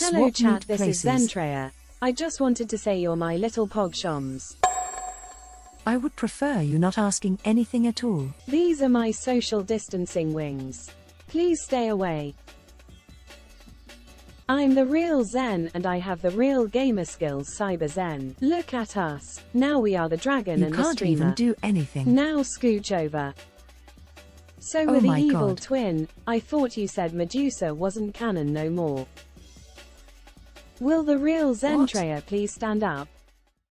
Hello Swap chat, this is places. Zentreya. I just wanted to say you're my little pogshoms. I would prefer you not asking anything at all. These are my social distancing wings. Please stay away. I'm the real Zen and I have the real gamer skills Cyber Zen. Look at us. Now we are the dragon You and the streamer. You can't even do anything. Now scooch over. So Oh with the evil God. twin, I thought you said Medusa wasn't canon no more. Will the real Zentreya please stand up?